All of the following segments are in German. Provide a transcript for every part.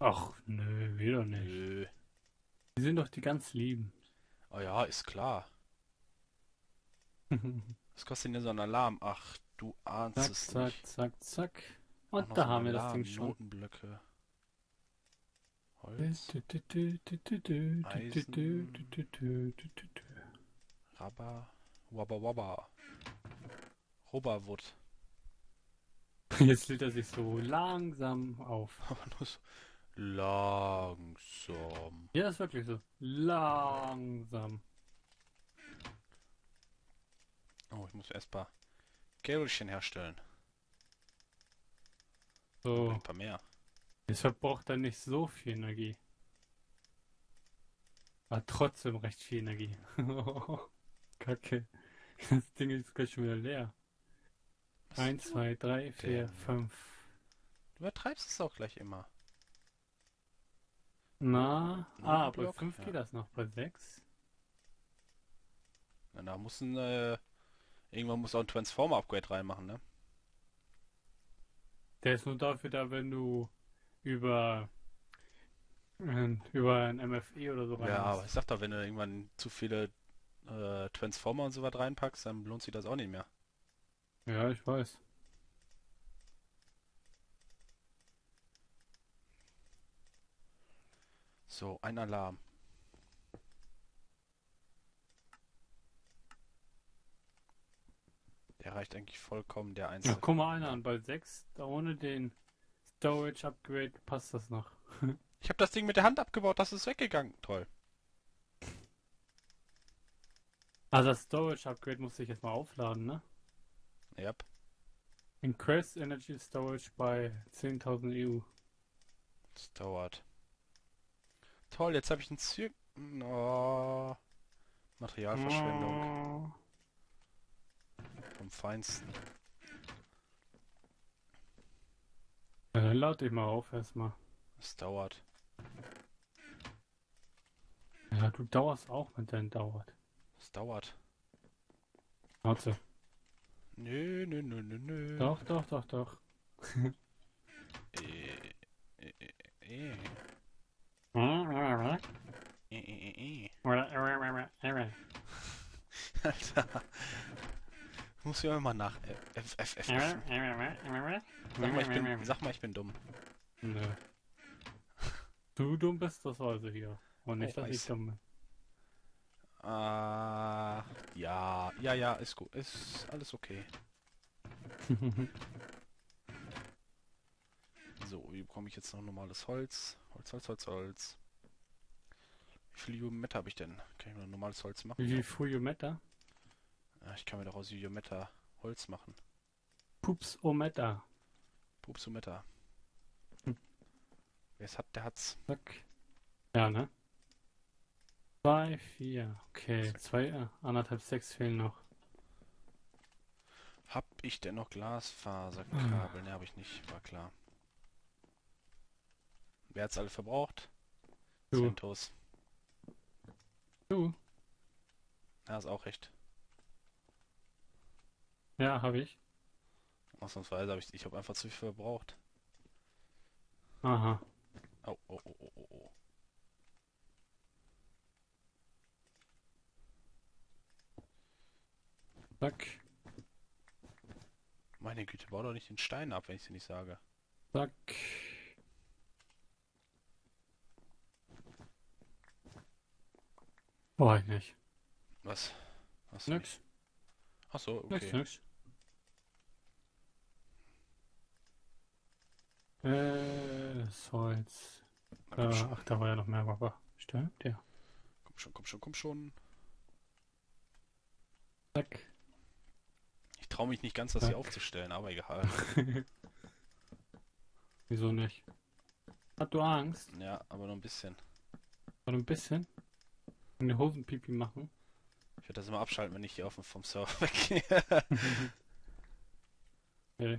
Ach, nö, doch nicht. Nö. Die sind doch die ganz lieben. Oh ja, ist klar. Was kostet denn so ein Alarm? Ach, du ahnst zack, es zack, nicht. zack, zack. Auch Und da so haben wir das Alarm, Ding schon. Notenblöcke. Holz, Rabba, Wabba Wabba. Robberwood. Jetzt lädt er sich so langsam auf. Aber nur so langsam. Ja, ist wirklich so. Langsam. Oh, ich muss erst mal Käbelchen herstellen. So. Ein paar mehr. Jetzt verbraucht er nicht so viel Energie. Aber trotzdem recht viel Energie. Kacke. Das Ding ist gleich schon wieder leer. Was 1, 2, 3, 4, denn? 5. Du übertreibst es auch gleich immer. Na, ah, bei Block, 5 ja. geht das noch, bei 6. Na, da muss ein, äh, irgendwann muss auch ein Transformer-Upgrade reinmachen, ne? Der ist nur dafür da, wenn du über, äh, über ein MFE oder so rein Ja, aber ich sag doch, wenn du irgendwann zu viele äh, Transformer und so was reinpackst, dann lohnt sich das auch nicht mehr. Ja, ich weiß. So, ein Alarm. Der reicht eigentlich vollkommen, der Ja, einzelne. guck mal einer an, bei 6, da ohne den Storage Upgrade passt das noch. Ich habe das Ding mit der Hand abgebaut, das ist weggegangen. Toll. Also das Storage Upgrade musste ich jetzt mal aufladen, ne? Yep. Increase Energy Storage bei 10.000 EU. Das dauert. Toll, jetzt habe ich ein Zir... Oh. Materialverschwendung vom Feinsten. Ja, dann lad dich mal auf erstmal. Es dauert. Ja, du dauerst auch mit deinem Dauert. Es dauert. Warte. Nö, nö, nö, nö, nö. Doch, doch, doch, doch. Äh, äh, äh, äh, Ja, äh, äh, äh. Alter. Muss ja immer nach. F, F, F, F. Sag mal, ich bin, sag mal, ich bin dumm. Nö. Du dumm bist, das weiß ich hier. Und nicht, Oh, dass ich dumm bin. Ah, ja, ja, ja, ist gut. Ist alles okay. So, wie bekomme ich jetzt noch normales Holz? Holz, Holz, Holz, Holz. Wie viel Yumeta habe ich denn? Kann ich noch normales Holz machen? Wie viel? Ja, ich kann mir doch aus Yumeta Holz machen. Pupsometer. Pupsumeta. Hm. Wer es hat, der hat's. Zack. Ja, ne? Zwei, vier. Okay, Zack. zwei, äh, anderthalb, sechs fehlen noch. Hab ich denn noch Glasfaserkabel? Ne, habe ich nicht, war klar. Wer hat's alle verbraucht? Du. Centos. Du? Ja, ist auch recht. Ja, habe ich. Ausnahmsweise habe ich, ich habe einfach zu viel verbraucht. Aha. Oh, oh, oh, oh, oh, oh. Zack, Meine Güte, bau doch nicht den Stein ab, wenn ich sie nicht sage. zack. Brauch ich nicht. Was? Hast du Nix. nicht? Ach so, Nix, okay. nix. Äh, das Holz. Na, Äh, ach, da war ja noch mehr Rubber. Stimmt, ja. komm schon, komm schon, komm schon. Zack. Ich traue mich nicht ganz, das hier Zack. aufzustellen, aber egal. Wieso nicht? Hat du Angst? Ja, aber nur ein bisschen. Oder ein bisschen? Die Hosenpipi machen? Ich werde das immer abschalten, wenn ich hier auf dem, vom Server weggehe. Okay.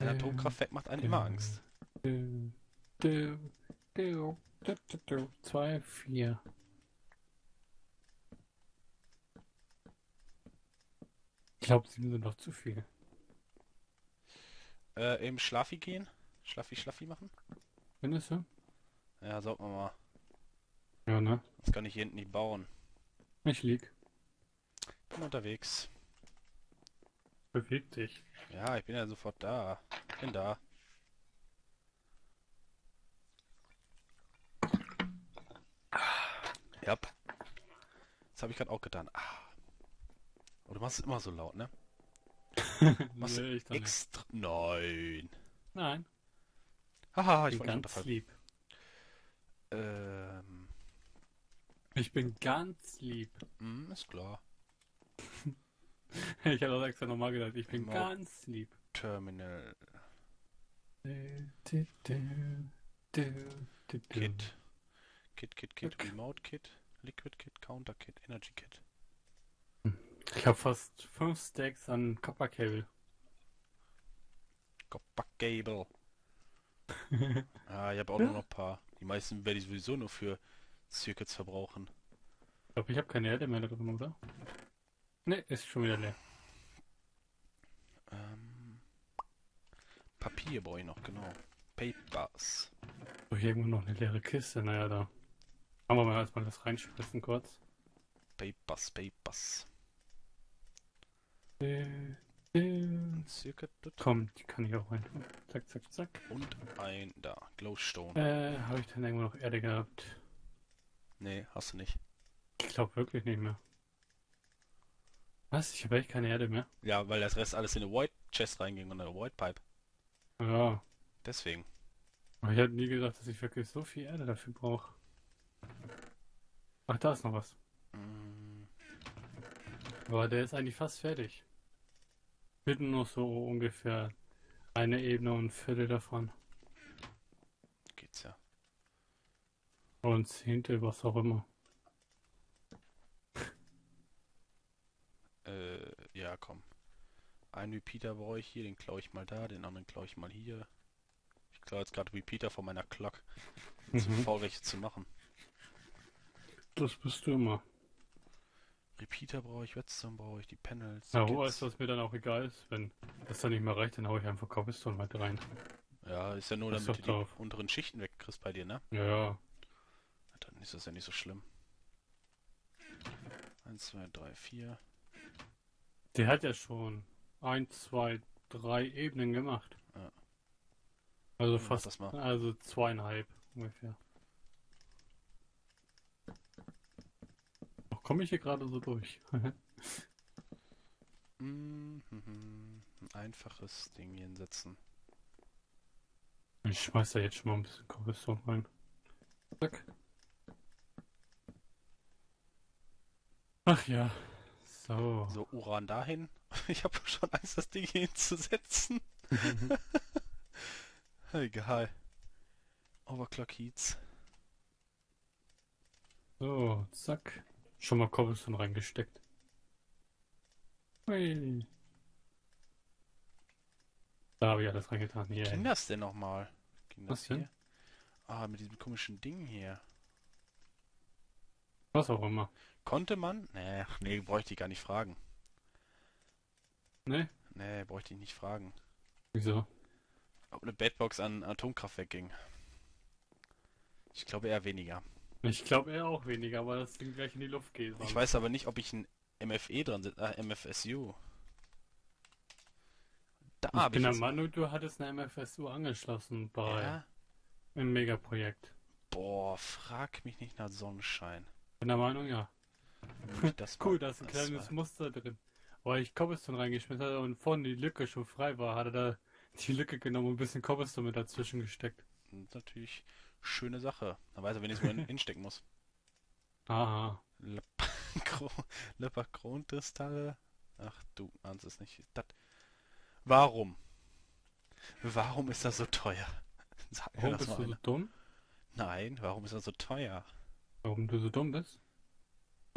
Ein Atomkraftwerk macht einem immer Angst. Du, du, du, du, du, du. Zwei, vier. Ich glaube, sieben sind doch zu viel. Äh, eben Schlafi gehen. Schlaffi, Schlaffi machen? Findest du? Ja, sollten wir mal. Ja, ne? Das kann ich hier hinten nicht bauen. Ich lieg. Bin unterwegs. Beweg dich. Ja, ich bin ja sofort da. Bin da. Ja. Das habe ich gerade auch getan. Ah. Oh, du machst es immer so laut, ne? Machst nee, du ich doch nicht. extra... Nein. Nein, Haha, ich bin ganz lieb. Ähm, Ich bin ganz lieb. hm, ist klar. Ich habe das extra nochmal gesagt. Ich bin Immer- ganz lieb. Terminal. Kit. Kit, Kit, Kit, Look. Remote Kit, Liquid Kit, Counter Kit, Energy Kit. Ich habe fast fünf Stacks an Copper Cable. Copper Cable. Ah, ich habe auch nur noch ein paar. Die meisten werde ich sowieso nur für Circuits verbrauchen. Ich glaube, ich habe keine Erde mehr da drin, oder? Ne, ist schon wieder leer. Ähm, Papier brauche ich noch, genau. Papers. So, hier irgendwo noch eine leere Kiste. Naja, da. Machen wir mal erstmal das reinschmeißen kurz. Papers, Papers. Du, du. Circuit Komm, die kann ich auch rein. Zack, zack, zack. und ein da. Glowstone. Äh, habe ich dann irgendwo noch Erde gehabt? Nee, hast du nicht. Ich glaube wirklich nicht mehr. Was? Ich habe echt keine Erde mehr? Ja, weil das Rest alles in eine Void Chest reinging und eine Void Pipe. Ja. Deswegen. Aber ich hätte nie gedacht, dass ich wirklich so viel Erde dafür brauche. Ach, da ist noch was. Mm, Aber der ist eigentlich fast fertig. Nur noch so ungefähr eine Ebene und ein Viertel davon. geht's ja. Und Zehntel, was auch immer. Äh, ja, komm. Einen Repeater brauche ich hier, den klaue ich mal da, den anderen klaue ich mal hier. Ich klaue jetzt gerade Repeater von meiner Clock. Zu Mhm. faul, welche zu machen. Das bist du immer. Repeater brauche ich, Redstone brauche ich, die Panels. Ja, Kits. wo ist was mir dann auch egal ist, wenn das dann nicht mehr reicht, dann hau ich einfach Cobblestone weiter rein. Ja, ist ja nur, Ist damit du die drauf. unteren Schichten wegkriegst bei dir, ne? Ja, ja. Dann ist das ja nicht so schlimm. 1, 2, 3, 4. Der hat ja schon ein, zwei, drei Ebenen gemacht. Ja. Also fast, das mal. also zweieinhalb ungefähr. Komme ich hier gerade so durch? Mhm, Ein einfaches Ding hier hinsetzen. ich schmeiß da jetzt schon mal ein bisschen Cobblestone rein. Zack. Ach ja. So. So, Uran dahin. Ich habe schon Angst, das Ding hier hinzusetzen. Egal. Overclock Heats. So, zack. Schon mal Cobblestone reingesteckt. Hui. Da habe ich alles reingetan. Hier. Ging das denn nochmal? Ging das Was denn? hier? Ah, mit diesem komischen Ding hier. Was auch immer. Konnte man? Nee, nee, bräuchte ich gar nicht fragen. Ne? Nee, bräuchte ich nicht fragen. Wieso? Ob eine Bedbox an Atomkraftwerk ging. Ich glaube eher weniger. Ich glaube eher auch weniger, aber das Ding gleich in die Luft geht. Ich weiß aber nicht, ob ich ein MFE dran sitze. Äh, MFSU. Da Ich bin ich der. Meinung, du hattest eine MFSU angeschlossen bei Ja? im Megaprojekt. Boah, frag mich nicht nach Sonnenschein. Bin der Meinung, ja. Das Cool, da ist ein kleines zwei. Muster drin. Weil ich Cobblestone reingeschmissen hatte und vorne die Lücke schon frei war, hat er da die Lücke genommen und ein bisschen Cobblestone mit dazwischen gesteckt. Das ist natürlich schöne Sache. Dann weiß er wenigstens, wo er hinstecken muss. Aha. Lepakron-Kristalle. Ach, du ahnst es nicht. Das... Warum? Warum ist das so teuer? Sag mir Warum das bist mal du so einer. dumm? Nein, warum ist das so teuer? Warum du so dumm bist?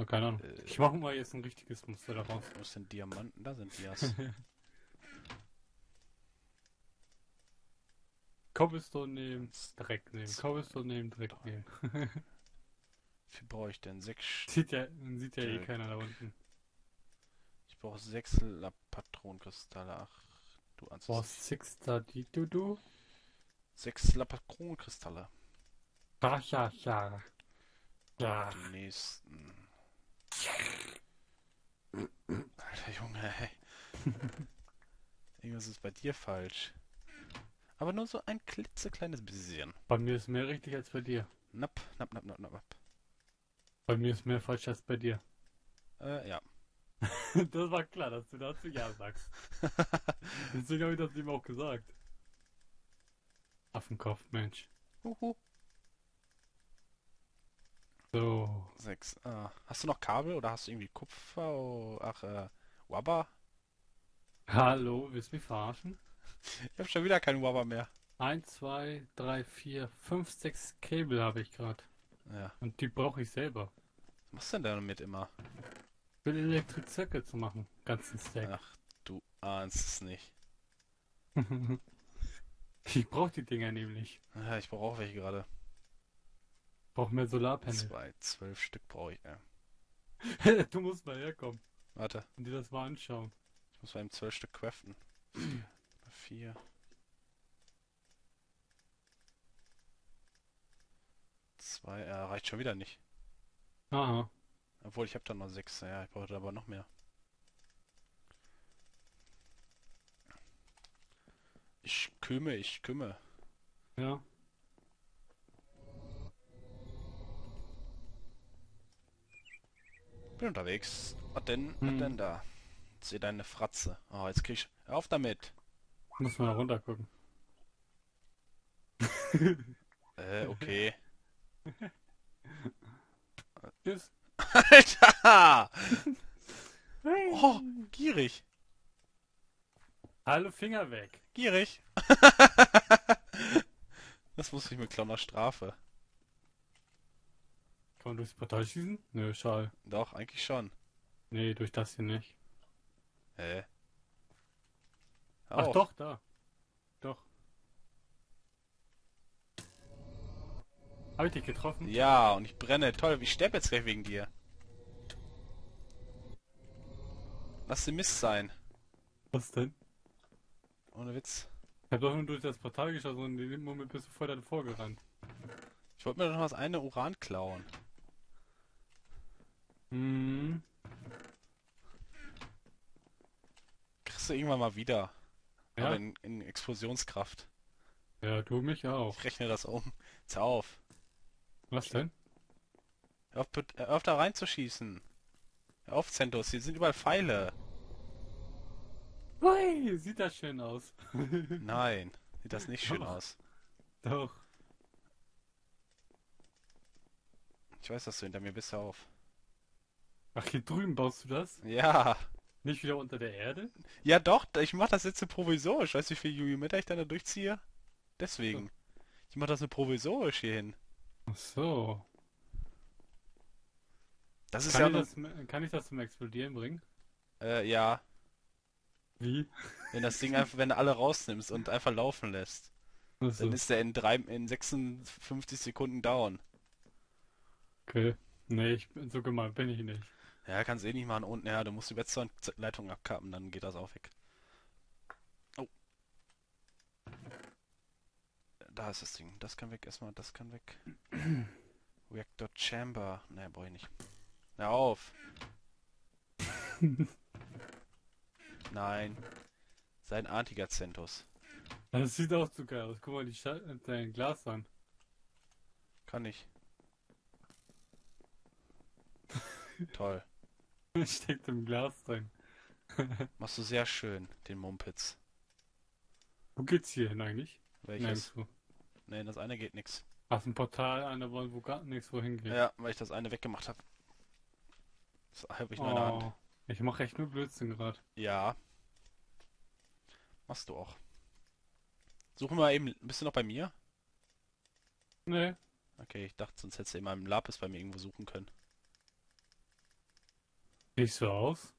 Na, keine Ahnung. Äh. Ich mache mal jetzt ein richtiges Muster daraus. Wo denn Diamanten? Da sind Dias. Cobblestone nehmen, Dreck nehmen. Cobblestone nehmen, Dreck nehmen. Wie viel brauche ich denn? Sechs. Sieht ja, sieht ja eh keiner da unten. Ich brauche sechs Patronkristalle. Ach, du es Boah, nicht. Sixter, die du du. Sechs Lapakron-Kristalle. Ja, ja, ja. Ja. Die nächsten. Alter Junge, ey. Irgendwas ist bei dir falsch. Aber nur so ein klitzekleines bisschen. Bei mir ist mehr richtig als bei dir. Napp, napp, napp, napp, napp. napp. Bei mir ist mehr falsch als bei dir. Äh, ja. Das war klar, dass du dazu Ja sagst. Deswegen habe ich das ihm auch gesagt. Affenkopf, Mensch. Huhu. So. Sechs. Ah. Hast du noch Kabel oder hast du irgendwie Kupfer? Oh, ach, äh, Wabba? Hallo, willst du mich verarschen? Ich habe schon wieder keinen Wabba mehr. 1, 2, 3, 4, 5, 6 Cable habe ich gerade. Ja. Und die brauche ich selber. Was machst du denn damit immer? Für den Elektrizirkel zu machen. Ganzen Stack. Ach, du ahnst es nicht. ich brauche die Dinger nämlich. Ja, ich brauche auch welche gerade. Brauche mehr Solarpanel. Zwei, zwölf Stück brauche ich. Ja. du musst mal herkommen Warte, und dir das mal anschauen. ich muss mal eben zwölf Stück craften. Vier. Zwei, äh, reicht schon wieder nicht. Aha. Obwohl, ich habe da noch sechs. Ja, ich brauche aber noch mehr. Ich kümme, ich kümme. Ja. Bin unterwegs. Was denn? Hm. Was denn da? Seh deine Fratze. Oh, jetzt krieg ich... Hör auf damit! Muss mal runter gucken. Äh, okay. Tschüss. Alter! Oh, gierig. Alle Finger weg. Gierig. das muss ich mit kleiner Strafe. Kann man durchs Portal schießen? Nö, schade. Doch, eigentlich schon. Nee, durch das hier nicht. Hä? Hör Ach auf. doch, da. Doch. Habe ich dich getroffen? Ja, und ich brenne. Toll, ich sterbe jetzt gleich wegen dir. Lass den Mist sein. Was denn? Ohne Witz. Ich hab doch nur durch das Portal geschossen und in dem Moment bist du voll davor gerannt. Ich wollte mir doch noch das eine Uran klauen. Hm. Kriegst du irgendwann mal wieder. Ja. Aber in, in Explosionskraft. Ja, du mich auch. Ich rechne das um. Jetzt hör auf. Was denn? Hör auf, bitte- hör auf da reinzuschießen. Hör auf, Centos, hier sind überall Pfeile. Hui, sieht das schön aus. Nein, sieht das nicht schön Doch. aus. Doch. Ich weiß, dass du hinter mir bist, hör auf. Ach, hier drüben baust du das? Ja. Nicht wieder unter der Erde? Ja doch, ich mach das jetzt so provisorisch. Weißt du, wie viel Julimeter ich dann da durchziehe? Deswegen. Ich mach das nur provisorisch hier hin. Ach so. Das ist Kann, ja ich nur... das, zum- kann ich das zum Explodieren bringen? Äh, ja. Wie? Wenn das Ding einfach, wenn du alle rausnimmst und einfach laufen lässt, so. dann ist der in drei, in 56 Sekunden down. Okay. Nee, ich bin so gemein bin ich nicht. Ja, kannst eh nicht machen unten. Ja, du musst die Redstone-Leitung abkappen, dann geht das auch weg. Oh. Da ist das Ding. Das kann weg erstmal, das kann weg. Reactor Chamber. Ne, brauch ich nicht. Hör auf. Nein. Sein artiger Centos. Das sieht auch so geil aus. Guck mal die Scha dein Glas an. Kann ich. Toll. Steckt im Glas drin. Machst du sehr schön, den Mumpitz. Wo geht's hier hin eigentlich? Welches? Nirgendwo. Ne, das eine geht nix. Ach, ein Portal an der Wand, wo gar nichts wohin geht. Ja, weil ich das eine weggemacht habe. Das habe ich nur in der Hand. Oh, ich mache echt nur Blödsinn gerade. Ja. Machst du auch. Suchen wir mal eben. Bist du noch bei mir? Nee. Okay, ich dachte, sonst hättest du immer im Lapis bei mir irgendwo suchen können. Nicht so aus.